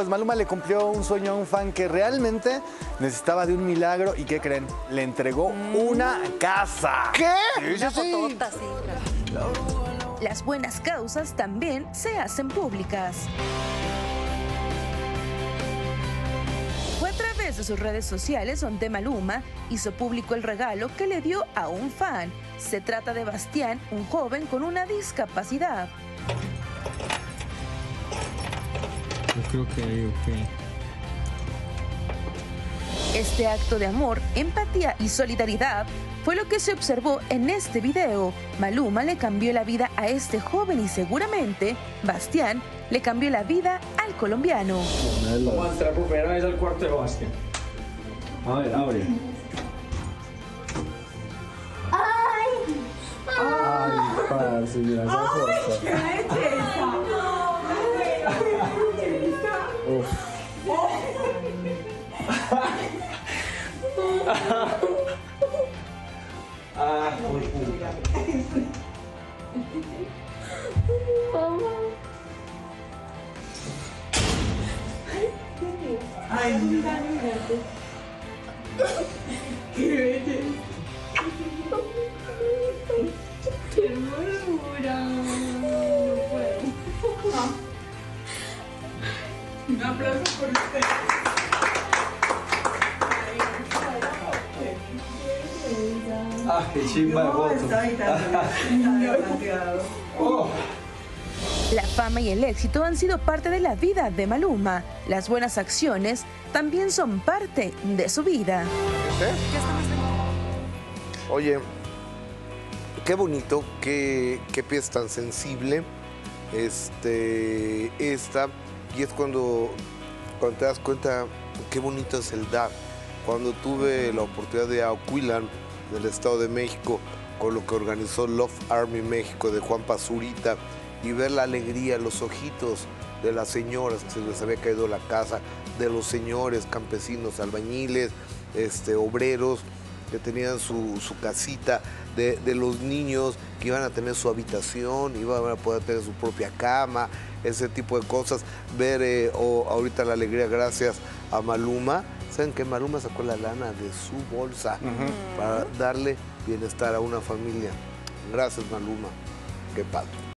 pues Maluma le cumplió un sueño a un fan que realmente necesitaba de un milagro y ¿qué creen? Le entregó una casa. ¿Qué? Sí, Una sí. fotota, sí. Las buenas causas también se hacen públicas. Fue a través de sus redes sociales donde Maluma hizo público el regalo que le dio a un fan. Se trata de Bastián, un joven con una discapacidad. Yo creo que ahí, ok. Este acto de amor, empatía y solidaridad fue lo que se observó en este video. Maluma le cambió la vida a este joven y seguramente Bastián le cambió la vida al colombiano. Vamos a entrar por primera vez al cuarto de Bastian. A ver, abre. Ay, parce, ah, foi burro. Ai, meu Deus. Ah, fue puta. Ah, qué chimba de foto. Oh. La fama y el éxito han sido parte de la vida de Maluma. Las buenas acciones también son parte de su vida. Oye, qué bonito, qué, qué pieza tan sensible. Este, esta, y es cuando, cuando te das cuenta qué bonito es el dar. Cuando tuve la oportunidad de ir a Oquilan, del Estado de México, con lo que organizó Love Army México de Juan Pazurita, y ver la alegría, los ojitos de las señoras que se les había caído la casa, de los señores, campesinos, albañiles, este, obreros, que tenían su, su casita, de, de los niños que iban a tener su habitación, iban a poder tener su propia cama, ese tipo de cosas. Ver eh, ahorita la alegría gracias a Maluma. Saben que Maluma sacó la lana de su bolsa para darle bienestar a una familia. Gracias Maluma. Qué padre.